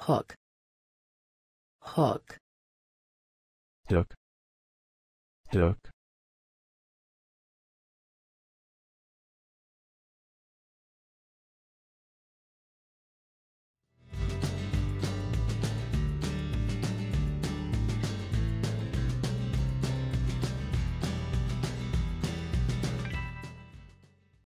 hook. Hook. Hook. Hook.